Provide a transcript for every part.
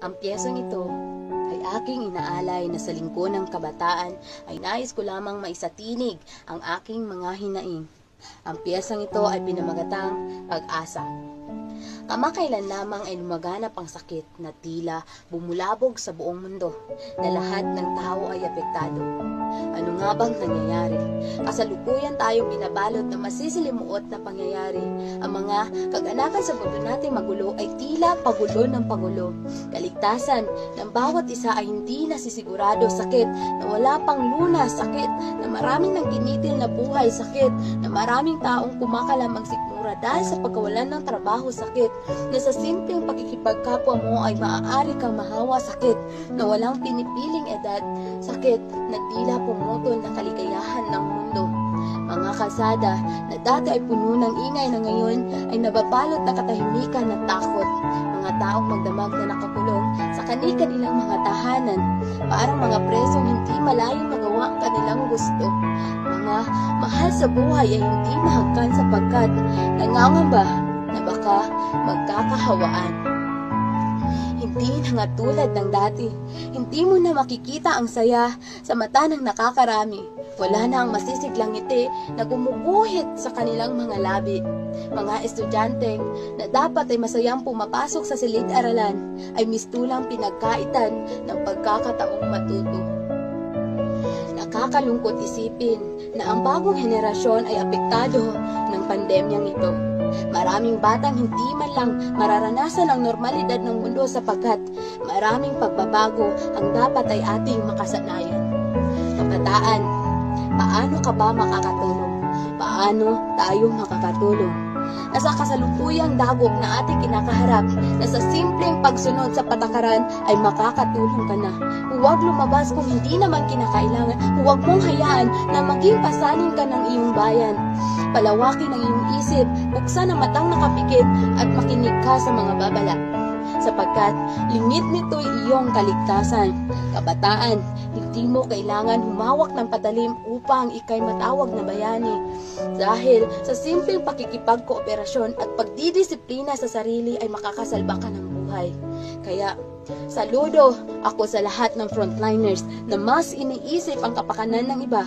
Ang piyesang ito ay aking inaalay na sa linggo ng kabataan ay nais ko lamang maisatinig ang aking mga hinaing. Ang piyesang ito ay pinamagatang pag-asa. Kamakailan lamang ay lumaganap ang sakit na tila bumulabog sa buong mundo na lahat ng tao ay apektado. Ano nga bang nangyayari? Kasalukuyan tayong binabalot ng masisilimuot na pangyayari. Ang mga kaganakan sa mundo nating magulo ay tila pagulo ng pagulo. Kaligtasan ng bawat isa ay hindi nasisigurado sakit na wala pang lunas sakit na maraming nang kinitil na buhay sakit na maraming taong kumakalamang sikmura dahil sa pagkawalan ng trabaho sakit na sa simpleng pagkikipagkapwa mo ay maaari kang mahawa sakit na walang pinipiling edad sakit na tila pumutol na kaligayahan ng mundo. Mga kalsada na dati ay puno ng ingay na ngayon ay nababalot na katahimikan at takot. Mga taong magdamag na nakakulong sa kani-kanilang mga tahanan, parang mga presong hindi malayong magawa ang kanilang gusto. Mga mahal sa buhay ay hindi mahagkan sapagkat nangangamba na baka magkakahawaan. Hindi na nga tulad ng dati. Hindi mo na makikita ang saya sa mata ng nakakarami. Wala na ang masisiglang ngiti na gumuguhit sa kanilang mga labi. Mga estudyante na dapat ay masayang pumapasok sa silid-aralan ay mistulang pinagkaitan ng pagkakataong matuto. Nakakalungkot isipin na ang bagong henerasyon ay apektado ng pandemyang ito. Maraming batang hindi man lang mararanasan ang normalidad ng mundo sapagkat maraming pagbabago ang dapat ay ating makasanayan. Kabataan, paano ka ba makakatulong? Paano tayo makakatulong? Nasa kasalukuyang dagok na ating kinakaharap na sa simpleng pagsunod sa patakaran ay makakatulong ka na. Huwag lumabas kung hindi naman kinakailangan. Huwag mong hayaan na maging pasanin ka ng iyong bayan. Palawakin ang iyong isip, buksan ang matang nakapikit at makinig ka sa mga babala. Sapagkat limit nito'y iyong kaligtasan. Kabataan, hindi mo kailangan humawak ng patalim upang ikay matawag na bayani. Dahil sa simpleng pakikipagkooperasyon at pagdidisiplina sa sarili ay makakasalba ka ng buhay. Kaya, saludo ako sa lahat ng frontliners na mas iniisip ang kapakanan ng iba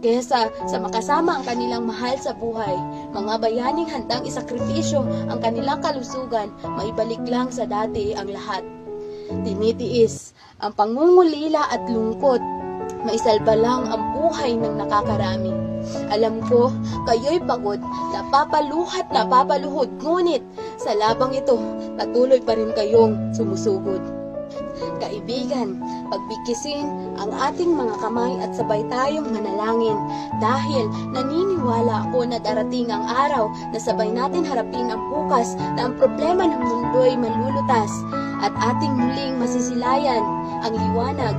kesa sa makasama ang kanilang mahal sa buhay. Mga bayaning handang isakripisyo ang kanilang kalusugan, maibalik lang sa dati ang lahat. Tinitiis ang pangungulila at lungkot, maisalba lang ang buhay ng nakakarami. Alam ko, kayo'y pagod, napapaluhat, napapaluhod, ngunit sa labang ito, patuloy pa rin kayong sumusugod. Kaibigan, pagbikisin ang ating mga kamay at sabay tayong manalangin. Dahil naniniwala ako na darating ang araw na sabay natin harapin ang bukas na ang problema ng mundo ay malulutas at ating muling masisilayan ang liwanag